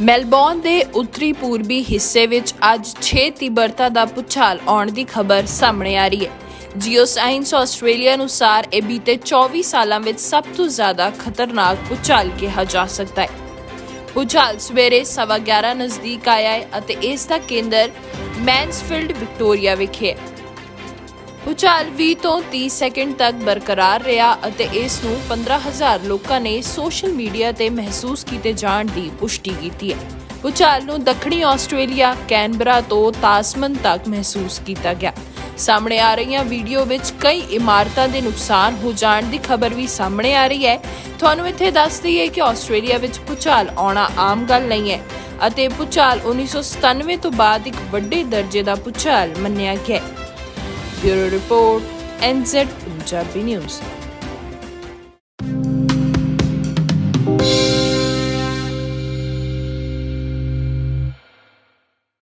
Melbourne ਦੇ ਉੱਤਰੀ ਪੂਰਬੀ ਹਿੱਸੇ ਵਿੱਚ ਅੱਜ 6 ਤੀਬਰਤਾ ਦਾ ਪੁਚਾਲ ਆਉਣ ਦੀ ਖਬਰ ਸਾਹਮਣੇ ਆ ਰਹੀ ਹੈ। ਜੀਓ ਸਾਇੰਸ ਆਸਟ੍ਰੇਲੀਆ ਅਨੁਸਾਰ ਇਹ ਬੀਤੇ 24 ਸਾਲਾਂ ਵਿੱਚ ਸਭ ਤੋਂ ਜ਼ਿਆਦਾ ਖਤਰਨਾਕ ਪੁਚਾਲ ਕਿਹਾ ਜਾ ਸਕਦਾ ਹੈ। ਪੁਚਾਲ ਸਵੇਰੇ 11:30 ਨਜ਼ਦੀਕ ਆਇਆ ਹੈ ਅਤੇ ਇਸ ਦਾ ਕੇਂਦਰ ਮੈਨਸਫੀਲਡ ਵਿਕਟੋਰੀਆ ਵਿਖੇ ਹੈ। ਭੂਚਾਲ 20 ਤੋਂ 30 ਸੈਕਿੰਡ ਤੱਕ ਬਰਕਰਾਰ ਰਿਹਾ ਅਤੇ ਇਸ ਨੂੰ 15000 ਲੋਕਾਂ ਨੇ ਸੋਸ਼ਲ ਮੀਡੀਆ ਤੇ ਮਹਿਸੂਸ ਕੀਤੇ ਜਾਣ ਦੀ ਪੁਸ਼ਟੀ ਕੀਤੀ ਹੈ। ਭੂਚਾਲ ਨੂੰ ਦੱਖਣੀ ਆਸਟ੍ਰੇਲੀਆ, ਕੈਨਬਰਾ ਤੋਂ ਤਾਸਮਨ ਤੱਕ ਮਹਿਸੂਸ ਕੀਤਾ ਗਿਆ। ਸਾਹਮਣੇ ਆ ਰਹੀਆਂ ਵੀਡੀਓ ਵਿੱਚ ਕਈ ਇਮਾਰਤਾਂ ਦੇ ਨੁਕਸਾਨ ਹੋ ਜਾਣ ਦੀ ਖਬਰ ਵੀ ਸਾਹਮਣੇ ਆ ਰਹੀ ਹੈ। ਤੁਹਾਨੂੰ ਇੱਥੇ ਦੱਸ ਦਈਏ ਕਿ ਆਸਟ੍ਰੇਲੀਆ ਵਿੱਚ ਭੂਚਾਲ ਆਉਣਾ ਆਮ ਗੱਲ ਨਹੀਂ ਹੈ ਅਤੇ ਭੂਚਾਲ 1997 ਤੋਂ ਬਾਅਦ ਇੱਕ ਵੱਡੇ ਦਰਜੇ ਦਾ ਭੂਚਾਲ ਮੰਨਿਆ ਗਿਆ ਹੈ। Bureau Report, NZ Punjabi News.